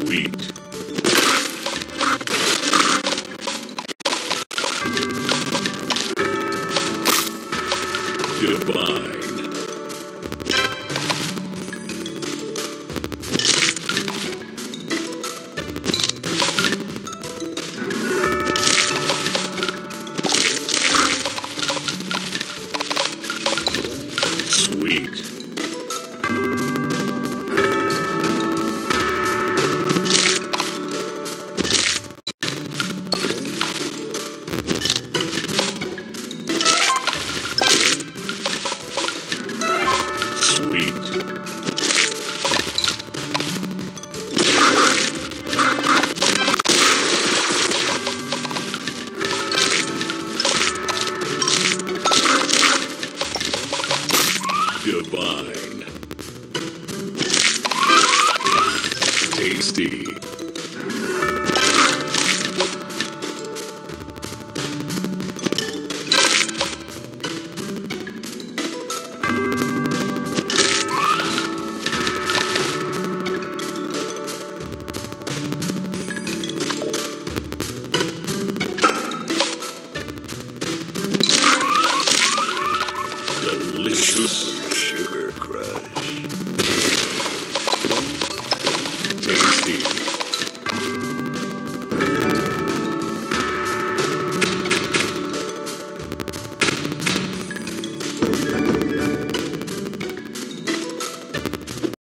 Sweet. Divine. Sweet. Divine. Tasty. delicious sugar crush. Tasty.